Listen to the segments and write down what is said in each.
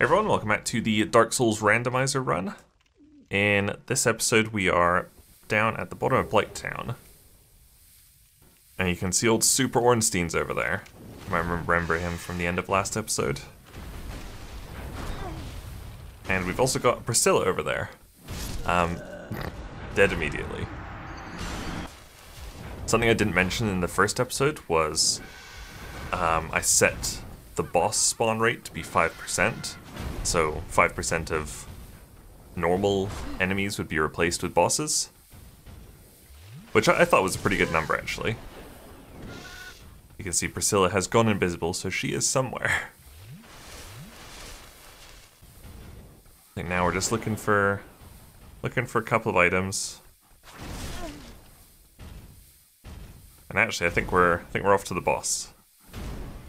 everyone, welcome back to the Dark Souls randomizer run. In this episode, we are down at the bottom of Blight Town. And you can see old Super Ornstein's over there. You might remember him from the end of last episode. And we've also got Priscilla over there. Um, dead immediately. Something I didn't mention in the first episode was um, I set the boss spawn rate to be 5%. So 5% of normal enemies would be replaced with bosses. Which I, thought was a pretty good number, actually. You can see Priscilla has gone invisible, so she is somewhere. I think now we're just looking for looking for a couple of items. And actually I think we're I think we're off to the boss.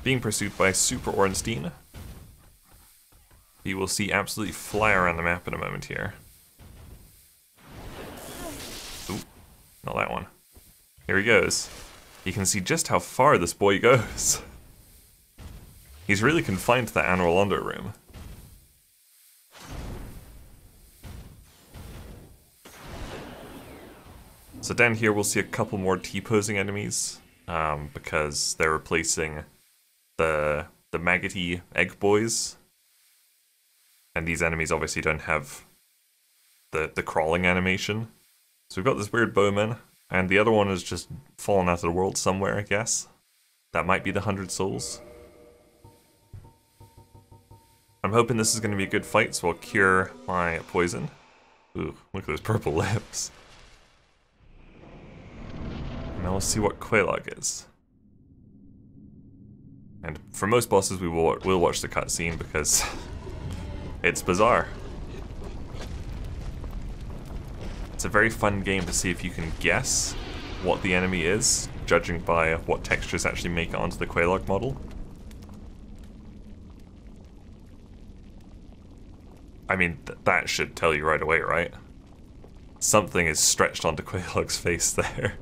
Being pursued by Super Ornstein. You will see absolutely fly around the map in a moment here. Ooh, not that one. Here he goes. You can see just how far this boy goes. He's really confined to that Anor Londo room. So down here we'll see a couple more T-posing enemies, um, because they're replacing the the maggoty egg boys and these enemies obviously don't have the, the crawling animation. So we've got this weird bowman, and the other one is just fallen out of the world somewhere, I guess. That might be the Hundred Souls. I'm hoping this is going to be a good fight, so I'll cure my poison. Ooh, look at those purple lips. Now let's see what Quelaag is. And for most bosses, we will, will watch the cutscene because It's bizarre. It's a very fun game to see if you can guess what the enemy is, judging by what textures actually make it onto the Quelaag model. I mean, th that should tell you right away, right? Something is stretched onto Quelaag's face there.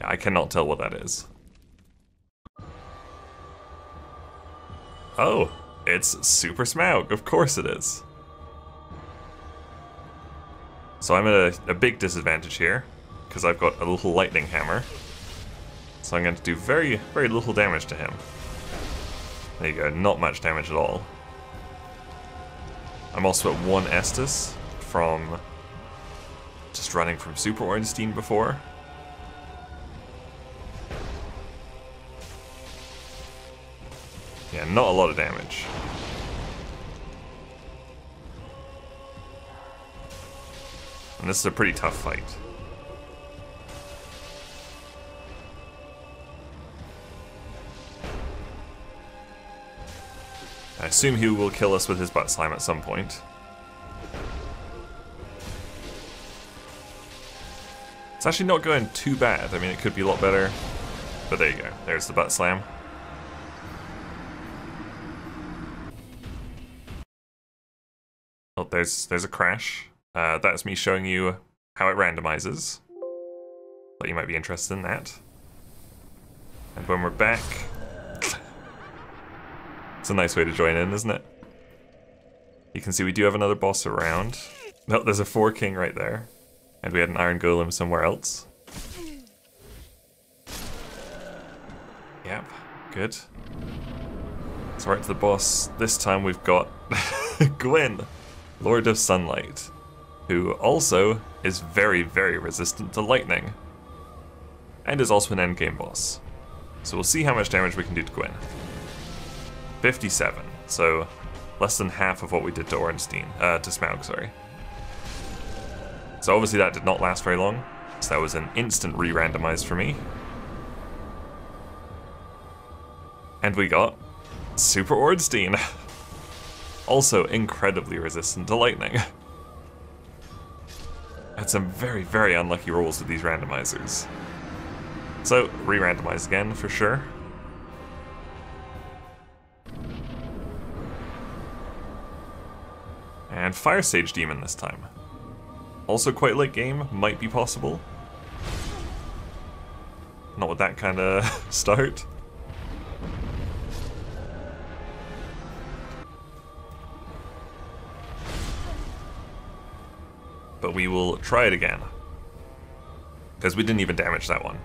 I cannot tell what that is. Oh, it's Super Smough. Of course it is. So I'm at a, a big disadvantage here, because I've got a little lightning hammer. So I'm going to do very, very little damage to him. There you go, not much damage at all. I'm also at one Estus from just running from Super Ornstein before. Yeah, not a lot of damage. And this is a pretty tough fight. I assume he will kill us with his butt slime at some point. It's actually not going too bad. I mean, it could be a lot better. But there you go. There's the butt slam. There's there's a crash. Uh, that's me showing you how it randomizes. But you might be interested in that. And when we're back... it's a nice way to join in, isn't it? You can see we do have another boss around. No, there's a Four King right there. And we had an Iron Golem somewhere else. Yep, good. So right to the boss. This time we've got Gwyn. Lord of Sunlight, who also is very, very resistant to lightning, and is also an endgame boss. So we'll see how much damage we can do to Gwyn. 57, so less than half of what we did to Ornstein, uh, to Smough, sorry. So obviously that did not last very long, so that was an instant re-randomize for me. And we got Super Ornstein. also incredibly resistant to lightning. I had some very, very unlucky rolls with these randomizers. So, re-randomize again for sure. And Fire Sage Demon this time. Also quite late game, might be possible. Not with that kind of start. But we will try it again. Because we didn't even damage that one.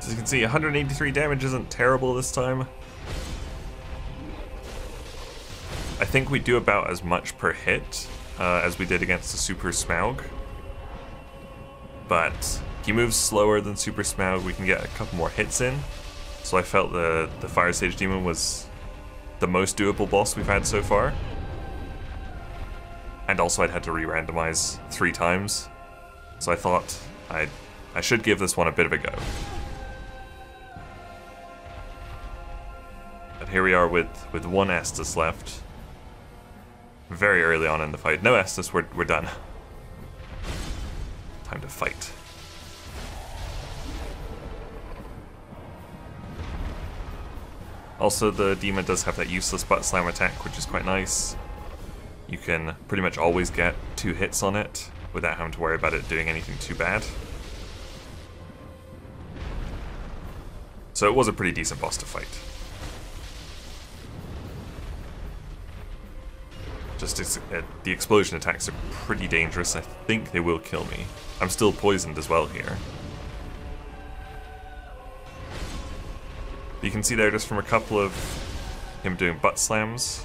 As you can see, 183 damage isn't terrible this time. I think we do about as much per hit uh, as we did against the Super Smough. But he moves slower than Super Smough, we can get a couple more hits in. So I felt the, the Fire Sage Demon was the most doable boss we've had so far. And also I'd had to re-randomize three times. So I thought i I should give this one a bit of a go. But here we are with, with one Estus left. Very early on in the fight. No Estus, we're, we're done. Time to fight. Also, the demon does have that useless butt slam attack, which is quite nice. You can pretty much always get two hits on it without having to worry about it doing anything too bad. So it was a pretty decent boss to fight. Just uh, the explosion attacks are pretty dangerous. I think they will kill me. I'm still poisoned as well here. You can see there just from a couple of him doing butt slams,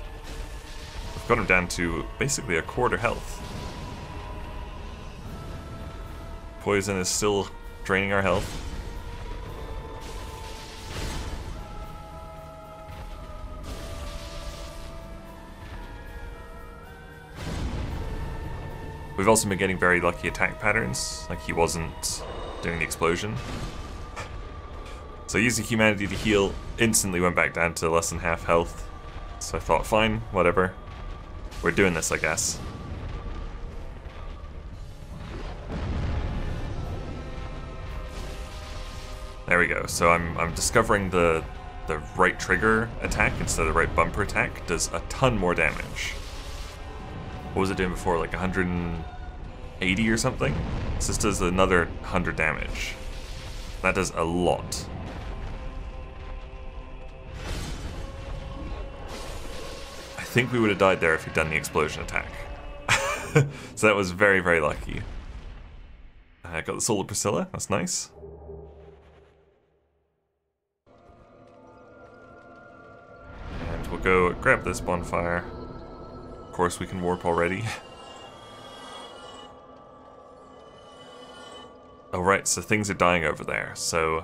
I've got him down to basically a quarter health. Poison is still draining our health. We've also been getting very lucky attack patterns, like he wasn't doing the explosion. So using humanity to heal instantly went back down to less than half health. So I thought, fine, whatever. We're doing this, I guess. There we go. So I'm I'm discovering the the right trigger attack instead of the right bumper attack does a ton more damage. What was it doing before? Like 180 or something? So this does another 100 damage. That does a lot. Think we would have died there if he'd done the explosion attack. so that was very, very lucky. I got the Soul of Priscilla, that's nice. And we'll go grab this bonfire. Of course, we can warp already. Alright, so things are dying over there. So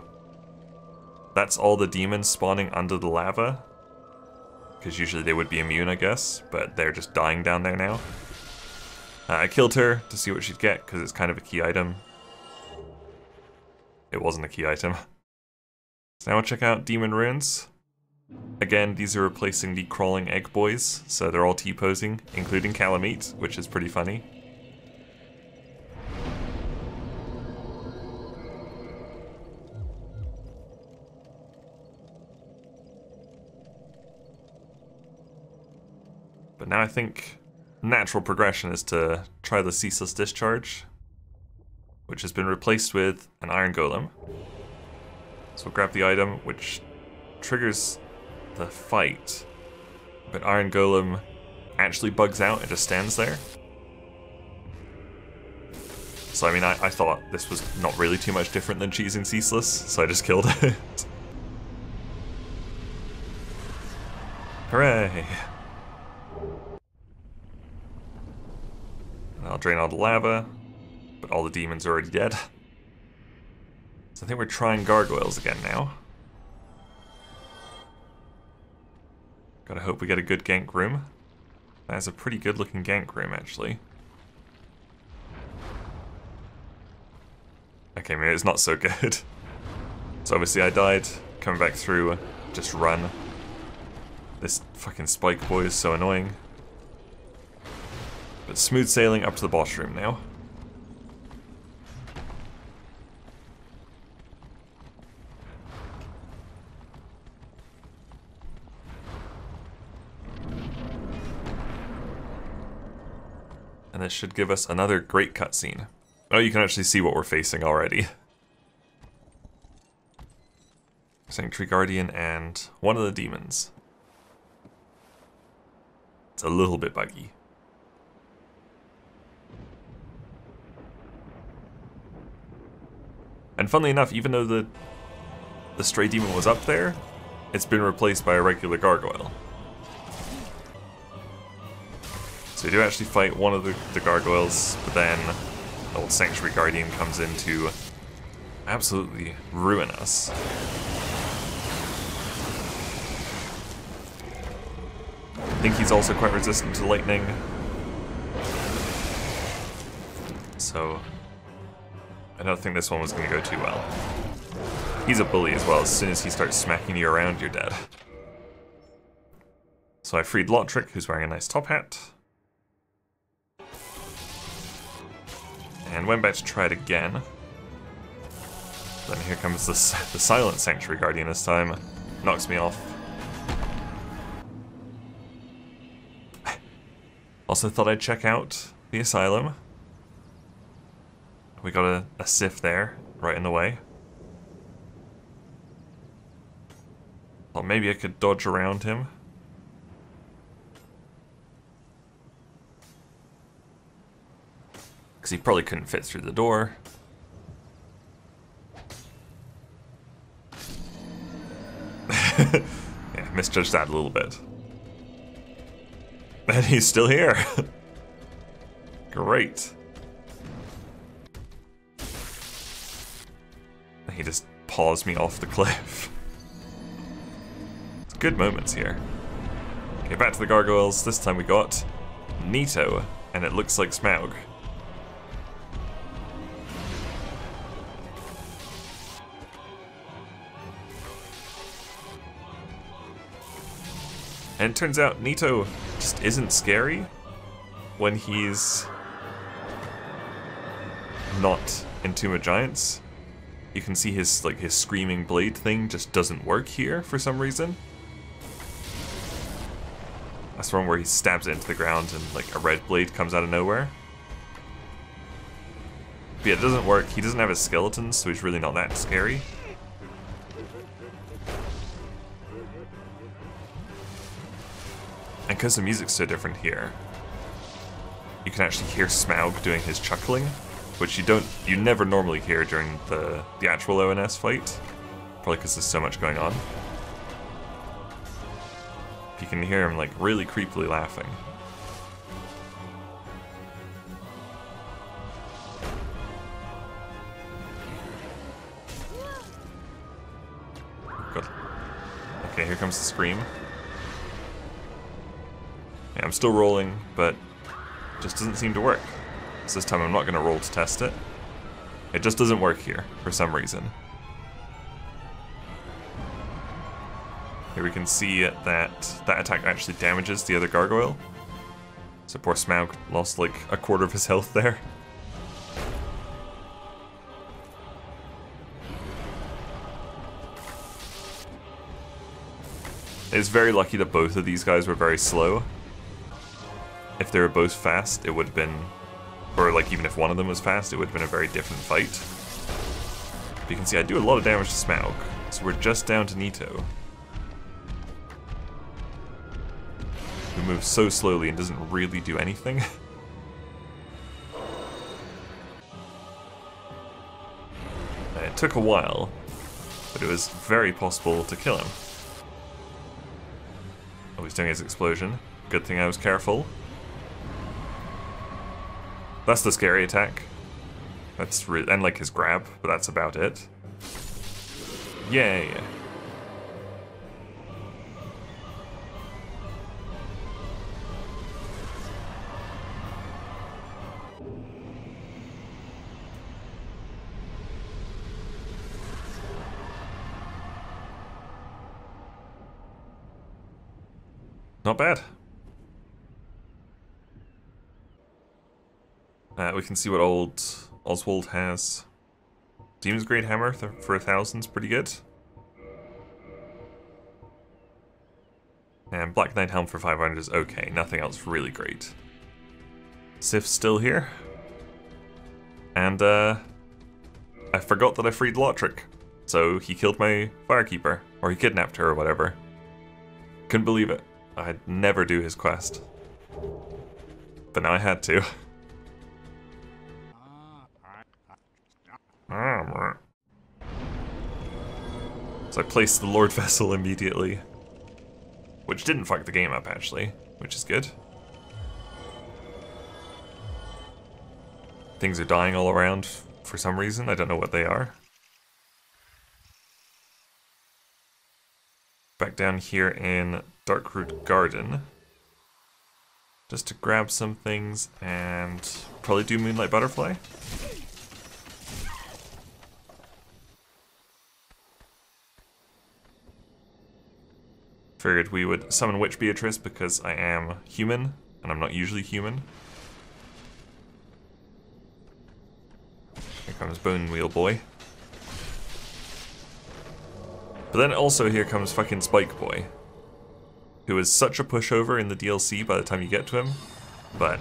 that's all the demons spawning under the lava. Because usually they would be immune, I guess. But they're just dying down there now. Uh, I killed her to see what she'd get, because it's kind of a key item. It wasn't a key item. So now we'll check out Demon Ruins. Again, these are replacing the crawling egg boys, so they're all T-posing, including Kalameet, which is pretty funny. But now I think natural progression is to try the Ceaseless Discharge, which has been replaced with an Iron Golem. So we'll grab the item, which triggers the fight, but Iron Golem actually bugs out and just stands there. So I mean, I, I thought this was not really too much different than cheesing Ceaseless, so I just killed it. Hooray! I'll drain all the lava, but all the demons are already dead. So I think we're trying gargoyles again now. Gotta hope we get a good gank room. That's a pretty good looking gank room, actually. Okay, maybe it's not so good. so obviously I died, coming back through, just run. This fucking spike boy is so annoying. But smooth sailing up to the boss room now. And this should give us another great cutscene. Oh, you can actually see what we're facing already. Sanctuary Guardian, and one of the demons. It's a little bit buggy. And funnily enough, even though the the stray demon was up there, it's been replaced by a regular gargoyle. So you do actually fight one of the, the gargoyles, but then the old Sanctuary Guardian comes in to absolutely ruin us. I think he's also quite resistant to lightning. So, I don't think this one was going to go too well. He's a bully as well. As soon as he starts smacking you around, you're dead. So I freed Lautrec, who's wearing a nice top hat. And went back to try it again. Then here comes the, the Silent Sanctuary Guardian this time. Knocks me off. Also thought I'd check out the Asylum. We got a, a Sif there, right in the way. Thought maybe I could dodge around him. Because he probably couldn't fit through the door. yeah, misjudged that a little bit. And he's still here. Great. He just paws me off the cliff. Good moments here. Okay, back to the gargoyles. This time we got Nito, and it looks like Smough. And it turns out Nito just isn't scary when he's not in Tomb of Giants. You can see his like his screaming blade thing just doesn't work here for some reason. That's the one where he stabs it into the ground and like a red blade comes out of nowhere. But yeah, it doesn't work. He doesn't have his skeleton, so he's really not that scary. And because the music's so different here, you can actually hear Smough doing his chuckling, which you don't, you never normally hear during the, the actual ONS fight, probably because there's so much going on. You can hear him like really creepily laughing. Okay, here comes the scream. Yeah, I'm still rolling, but just doesn't seem to work. So this time I'm not going to roll to test it. It just doesn't work here, for some reason. Here we can see that that attack actually damages the other gargoyle. So poor Smough lost like a quarter of his health there. It's very lucky that both of these guys were very slow if they were both fast, it would have been, or like even if one of them was fast, it would have been a very different fight. But you can see I do a lot of damage to Smough, so we're just down to Nito. Who moves so slowly and doesn't really do anything. Uh, it took a while, but it was very possible to kill him. Oh, he's doing his explosion. Good thing I was careful. That's the scary attack. That's and like his grab, but that's about it. Yay. Not bad. Uh, we can see what old Oswald has. Demon's Great Hammer for a thousand's pretty good. And Black Knight Helm for 500 is okay, nothing else really great. Sif's still here. And, uh, I forgot that I freed Lautrec, so he killed my Firekeeper. Or he kidnapped her or whatever. Couldn't believe it. I'd never do his quest. But now I had to. So I placed the Lord Vessel immediately. Which didn't fuck the game up, actually. Which is good. Things are dying all around for some reason. I don't know what they are. Back down here in Darkroot Garden. Just to grab some things and probably do Moonlight Butterfly. Figured we would summon Witch Beatrice because I am human, and I'm not usually human. Here comes Bone Wheel Boy. But then also here comes fucking Spike Boy, who is such a pushover in the DLC by the time you get to him, but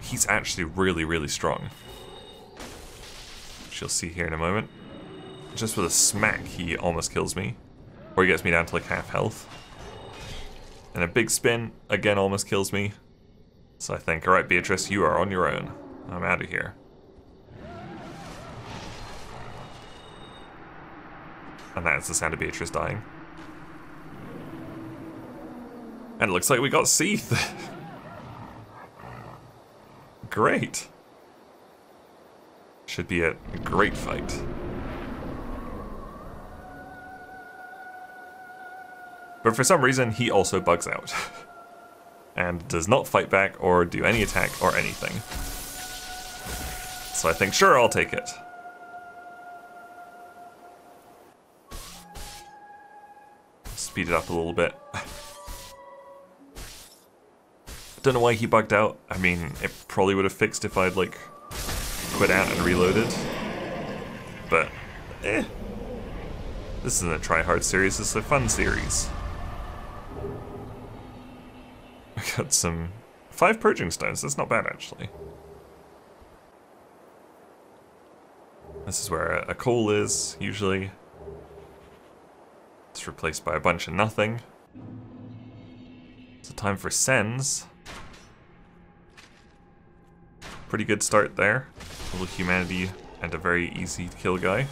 he's actually really, really strong. Which you'll see here in a moment. Just with a smack, he almost kills me. Or he gets me down to like half health. And a big spin, again almost kills me. So I think, alright Beatrice, you are on your own. I'm out of here. And that is the sound of Beatrice dying. And it looks like we got Seath. Great. Should be a great fight. But for some reason, he also bugs out. and does not fight back or do any attack or anything. So I think, sure, I'll take it. Speed it up a little bit. Don't know why he bugged out. I mean, it probably would have fixed if I'd, like, quit out and reloaded. But, eh. This isn't a try-hard series, this is a fun series. We got some... Five purging stones, that's not bad actually. This is where a coal is, usually. It's replaced by a bunch of nothing. So time for Sen's. Pretty good start there. A little humanity and a very easy to kill guy.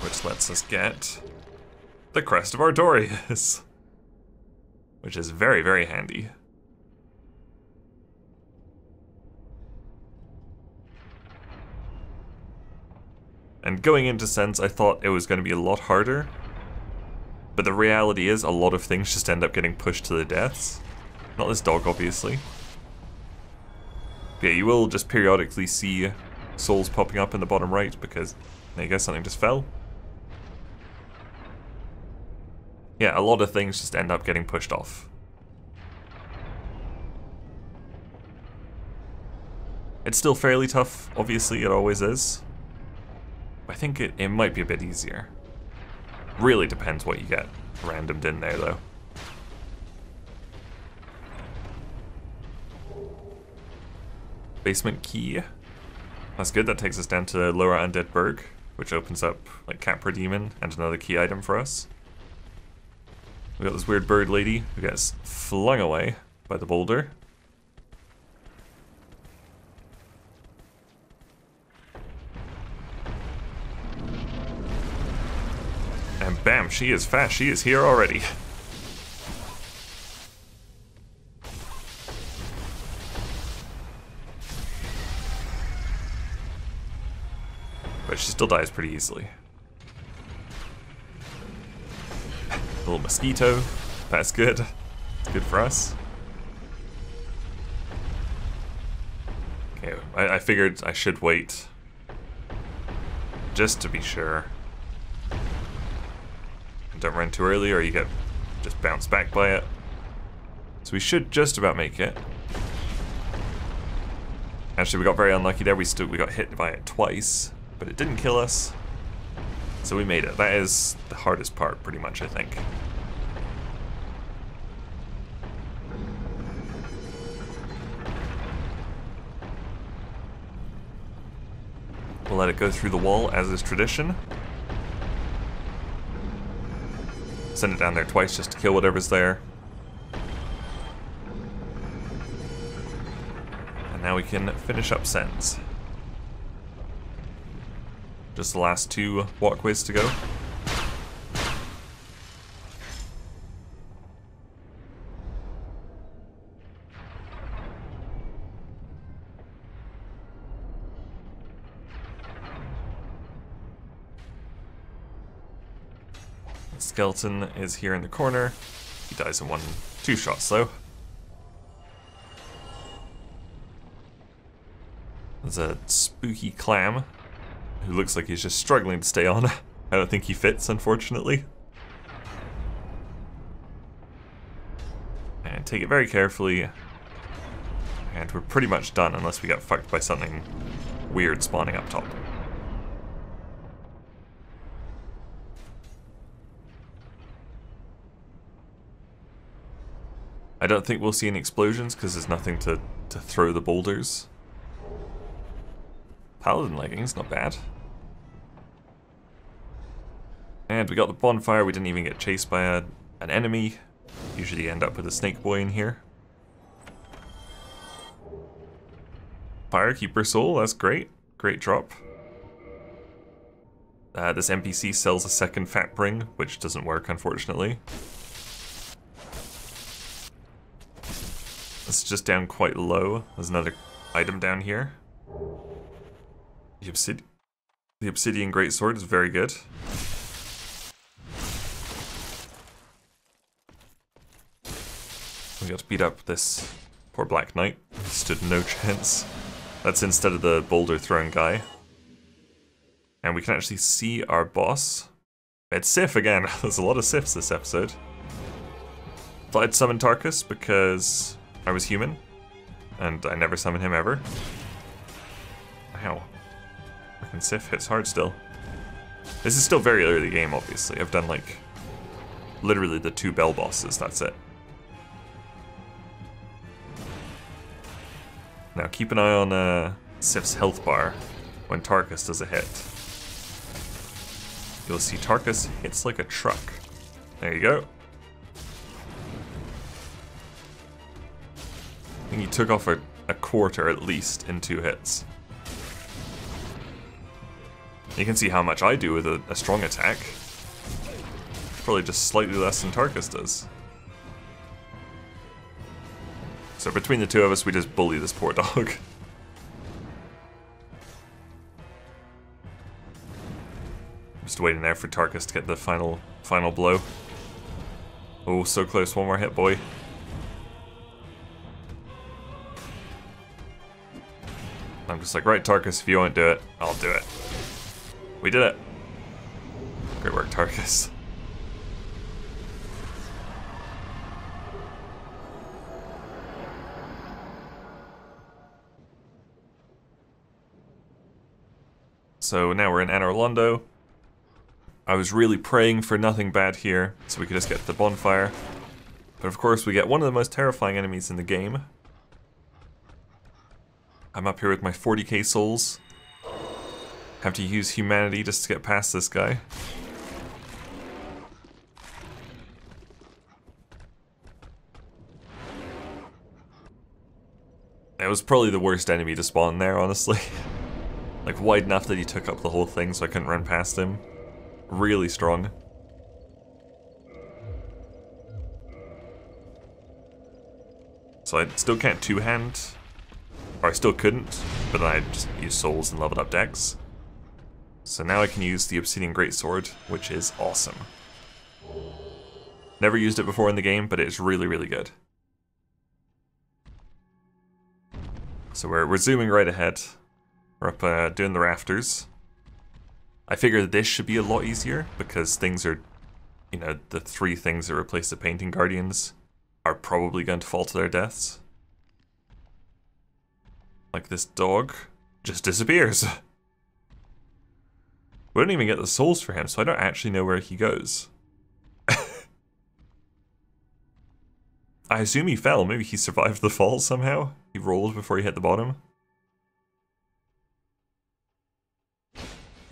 Which lets us get the Crest of Artorias which is very, very handy. And going into Sen's, I thought it was going to be a lot harder. But the reality is, a lot of things just end up getting pushed to the deaths. Not this dog, obviously. But yeah, you will just periodically see souls popping up in the bottom right, because you go, something just fell. Yeah, a lot of things just end up getting pushed off. It's still fairly tough, obviously, it always is. I think it, it might be a bit easier. Really depends what you get randomed in there, though. Basement key. That's good, that takes us down to Lower Undead Burg, which opens up like Capra Demon and another key item for us. We got this weird bird lady who gets flung away by the boulder. And bam, she is fast. She is here already. But she still dies pretty easily. Little mosquito. That's good. It's good for us. Okay, I, I figured I should wait. Just to be sure. Don't run too early or you get just bounced back by it. So we should just about make it. Actually, we got very unlucky there. We still we got hit by it twice, but it didn't kill us. So we made it. That is the hardest part, pretty much, I think. We'll let it go through the wall, as is tradition. Send it down there twice just to kill whatever's there. And now we can finish up Sen's. Just the last two walkways to go. skeleton is here in the corner. He dies in one, two shots though. There's a spooky clam who looks like he's just struggling to stay on. I don't think he fits, unfortunately. And take it very carefully. And we're pretty much done unless we got fucked by something weird spawning up top. I don't think we'll see any explosions because there's nothing to, to throw the boulders. Paladin leggings, not bad. And we got the bonfire, we didn't even get chased by a, an enemy. Usually end up with a snake boy in here. Firekeeper soul, that's great. Great drop. Uh, this NPC sells a second fat bring, which doesn't work unfortunately. It's just down quite low. There's another item down here. The, obsid the Obsidian Greatsword is very good. We got to beat up this poor Black Knight. He Stood no chance. That's instead of the boulder throwing guy. And we can actually see our boss. It's Sif again. There's a lot of Sifs this episode. Thought I'd summon Tarkus because I was human, and I never summon him ever. Ow. Freaking Sif hits hard still. This is still very early game, obviously. I've done, like, literally the two bell bosses, that's it. Now keep an eye on uh, Sif's health bar when Tarkus does a hit. You'll see Tarkus hits like a truck. There you go. think he took off a, a quarter at least in two hits. You can see how much I do with a, a strong attack. Probably just slightly less than Tarkus does. So between the two of us, we just bully this poor dog. Just waiting there for Tarkus to get the final final blow. Oh, so close. One more hit, boy. I'm just like, right, Tarkus, if you won't do it, I'll do it. We did it. Great work, Tarkus. So now we're in Anor Londo. I was really praying for nothing bad here, so we could just get to the bonfire. But of course we get one of the most terrifying enemies in the game, I'm up here with my 40k souls. Have to use humanity just to get past this guy. It was probably the worst enemy to spawn there, honestly. like, wide enough that he took up the whole thing so I couldn't run past him. Really strong. So I still can't two-hand or I still couldn't, but then I just used souls and leveled up dex. So now I can use the Obsidian Greatsword, which is awesome. Never used it before in the game, but it's really, really good. So we're, we're zooming right ahead. We're up uh, doing the rafters. I figure this should be a lot easier because things are, you know, the three things that replace the Painting Guardians are probably going to fall to their deaths. Like this dog just disappears. We don't even get the souls for him, so I don't actually know where he goes. I assume he fell. Maybe he survived the fall somehow. He rolled before he hit the bottom.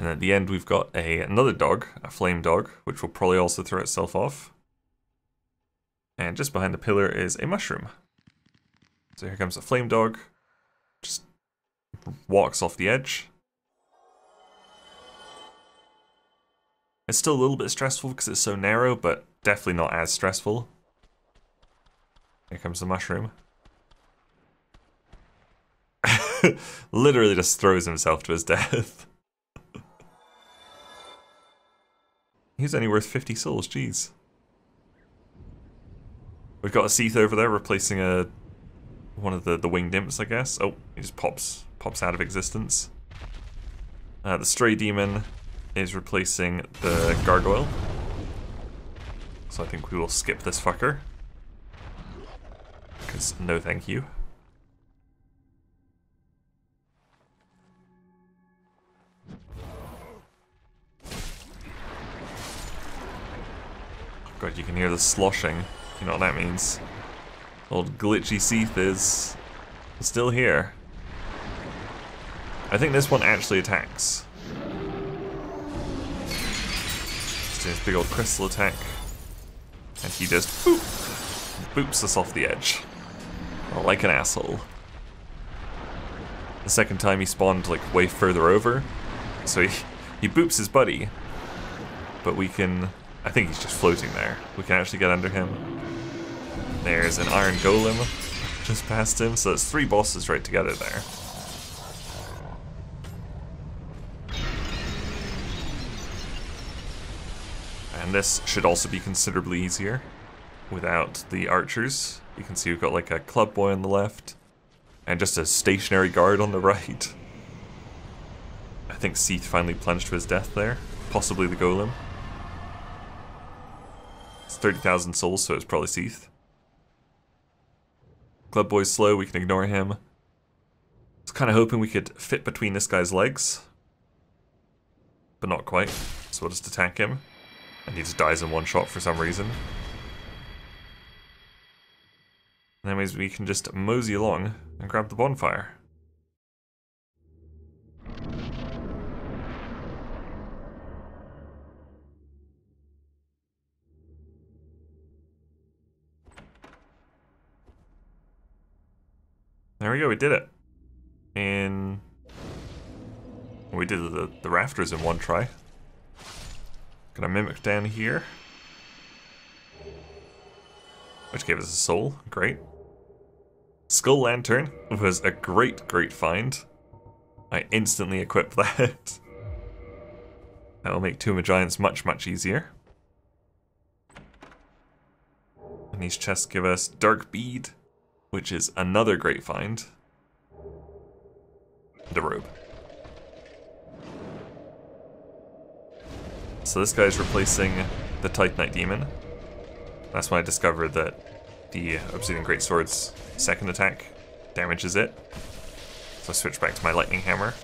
And at the end we've got a another dog, a flame dog, which will probably also throw itself off. And just behind the pillar is a mushroom. So here comes the flame dog. Just walks off the edge. It's still a little bit stressful because it's so narrow, but definitely not as stressful. Here comes the mushroom. Literally just throws himself to his death. He's only worth 50 souls, jeez. We've got a Seath over there replacing a one of the, the winged imps, I guess. Oh, he just pops pops out of existence. Uh, the Stray Demon is replacing the Gargoyle. So I think we will skip this fucker. Because no thank you. God, you can hear the sloshing. You know what that means. Old glitchy Seath is still here. I think this one actually attacks. Just his big old crystal attack. And he just boop, boops us off the edge. Like an asshole. The second time he spawned like way further over. So he, he boops his buddy. But we can I think he's just floating there. We can actually get under him. There's an iron golem just past him, so it's three bosses right together there. And this should also be considerably easier without the archers. You can see we've got like a club boy on the left and just a stationary guard on the right. I think Seath finally plunged to his death there, possibly the golem. It's 30,000 souls, so it's probably Seath. Club Boy's slow, we can ignore him. I was kind of hoping we could fit between this guy's legs. But not quite, so we'll just attack him. And he just dies in one shot for some reason. And that means we can just mosey along and grab the bonfire. There we go, we did it. And we did the, the rafters in one try. Gonna mimic down here. Which gave us a soul, great. Skull Lantern was a great, great find. I instantly equipped that. that will make Tomb Giants much, much easier. And these chests give us Dark Bead, which is another great find. The robe. So this guy's replacing the Titanite Demon. That's when I discovered that the Obsidian Greatsword's second attack damages it. So I switch back to my Lightning Hammer.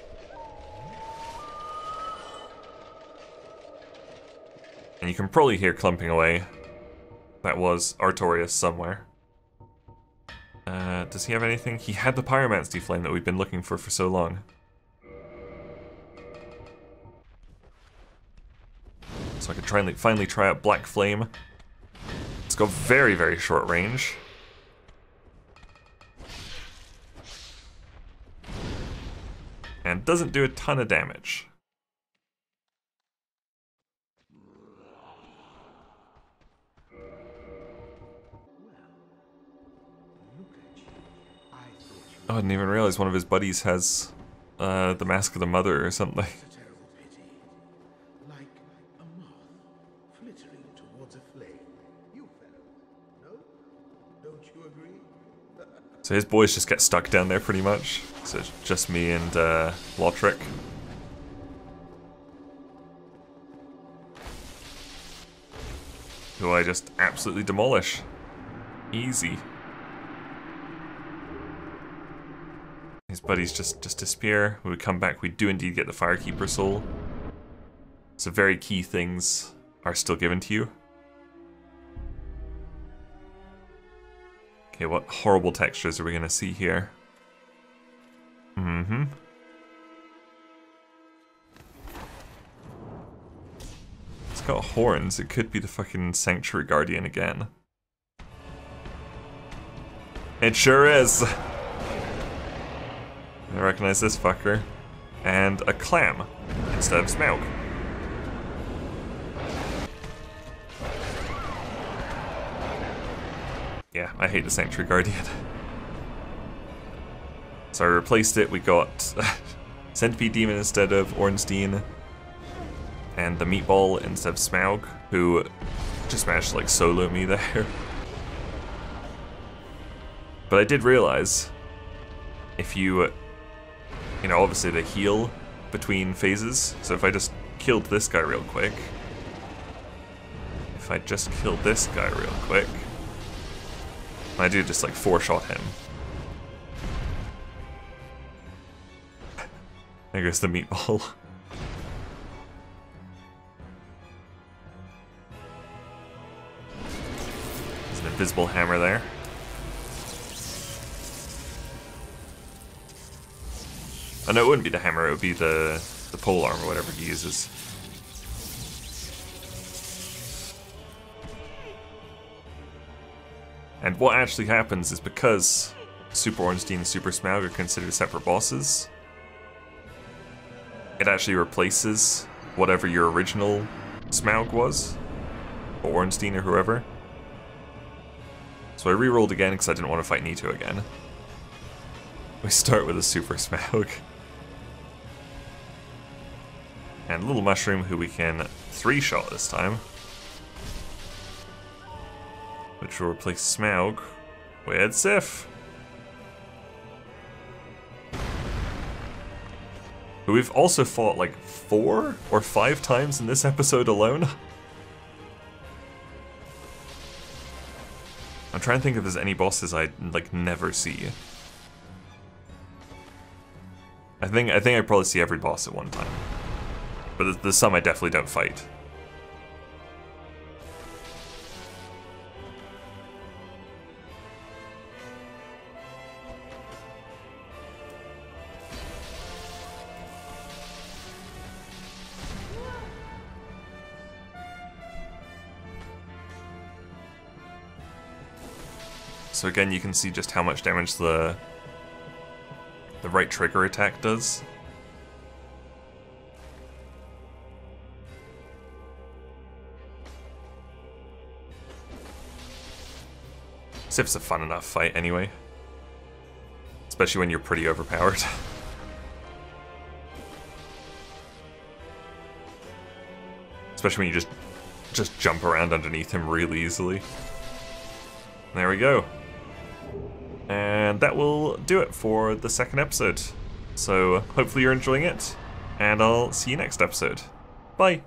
And you can probably hear clumping away. That was Artorias somewhere. Does he have anything? He had the Pyromancy Flame that we've been looking for for so long. So I could try and finally try out Black Flame. It's got very, very short range. And doesn't do a ton of damage. I didn't even realize one of his buddies has uh, the Mask of the Mother or something. Like a moth flittering towards a flame. You no? Don't you agree? so his boys just get stuck down there pretty much. So it's just me and uh, Lautrec. Who I just absolutely demolish. Easy. Buddies just, just disappear. When we come back, we do indeed get the Firekeeper soul. So very key things are still given to you. Okay, what horrible textures are we going to see here? Mm-hmm. It's got horns. It could be the fucking Sanctuary Guardian again. It sure is. I recognize this fucker. And a clam instead of Smough. Yeah, I hate the Sanctuary Guardian. So I replaced it, we got Centipede Demon instead of Ornstein, and the Meatball instead of Smough, who just managed to like solo me there. But I did realize, if you, you know, obviously they heal between phases, so if I just killed this guy real quick, if I just killed this guy real quick, I do just like four-shot him. There goes the meatball. There's an invisible hammer there. Oh no, it wouldn't be the hammer, it would be the, the pole arm or whatever he uses. And what actually happens is because Super Ornstein and Super Smough are considered separate bosses, it actually replaces whatever your original Smough was, or Ornstein or whoever. So I re-rolled again because I didn't want to fight Nito again. We start with a Super Smough. And Little Mushroom, who we can three-shot this time. Which will replace Smough with Sif. Who we've also fought like four or five times in this episode alone. I'm trying to think if there's any bosses I like never see. I think I think I probably see every boss at one time. But there's some I definitely don't fight. So again, you can see just how much damage the the right trigger attack does. Sif's a fun enough fight anyway. Especially when you're pretty overpowered. Especially when you just just jump around underneath him really easily. There we go. And that will do it for the second episode. So hopefully you're enjoying it, and I'll see you next episode. Bye!